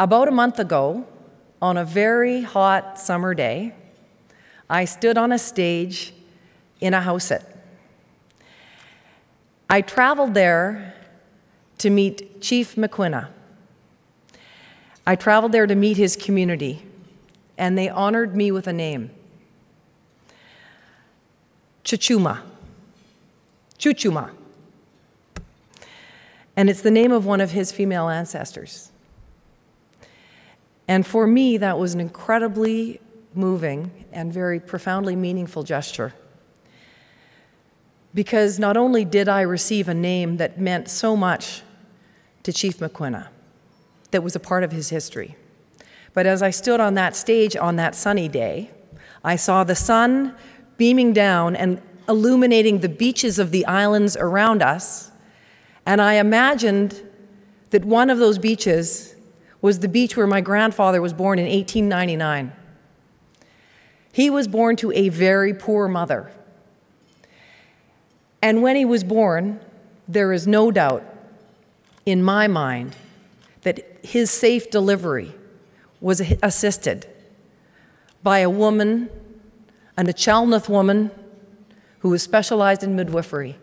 About a month ago, on a very hot summer day, I stood on a stage in Ahousaht. I traveled there to meet Chief Maquinna. I traveled there to meet his community, and they honored me with a name Chuchuma. Chuchuma. And it's the name of one of his female ancestors. And for me, that was an incredibly moving and very profoundly meaningful gesture. Because not only did I receive a name that meant so much to Chief Maquinna, that was a part of his history, but as I stood on that stage on that sunny day, I saw the sun beaming down and illuminating the beaches of the islands around us, and I imagined that one of those beaches was the beach where my grandfather was born in 1899. He was born to a very poor mother. And when he was born, there is no doubt in my mind that his safe delivery was assisted by a woman, a Nuu-chah-nulth woman, who was specialized in midwifery.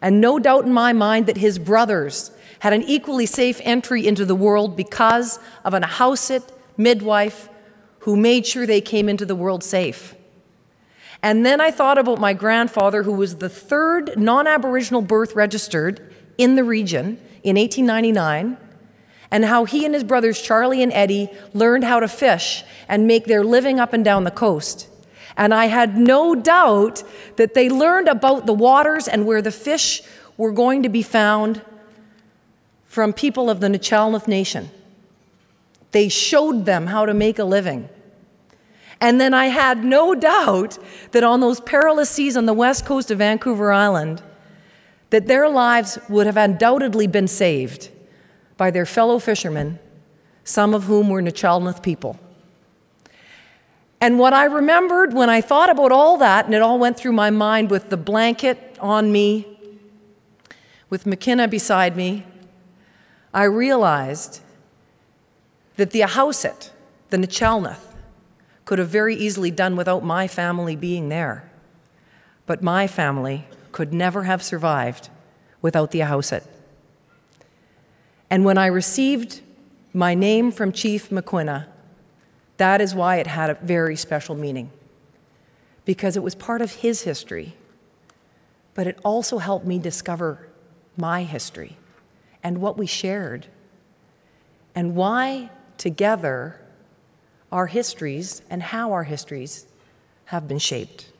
And no doubt in my mind that his brothers had an equally safe entry into the world because of an Ahousaht midwife who made sure they came into the world safe. And then I thought about my grandfather, who was the third non Aboriginal birth registered in the region in 1899, and how he and his brothers Charlie and Eddie learned how to fish and make their living up and down the coast. And I had no doubt that they learned about the waters and where the fish were going to be found from people of the Nuu-chah-nulth Nation. They showed them how to make a living. And then I had no doubt that on those perilous seas on the west coast of Vancouver Island, that their lives would have undoubtedly been saved by their fellow fishermen, some of whom were Nuu-chah-nulth people. And what I remembered when I thought about all that, and it all went through my mind with the blanket on me, with Maquinna beside me, I realized that the Ahousaht, the Nuu-chah-nulth, could have very easily done without my family being there. But my family could never have survived without the Ahousaht. And when I received my name from Chief Maquinna, that is why it had a very special meaning. Because it was part of his history, but it also helped me discover my history and what we shared and why together our histories and how our histories have been shaped.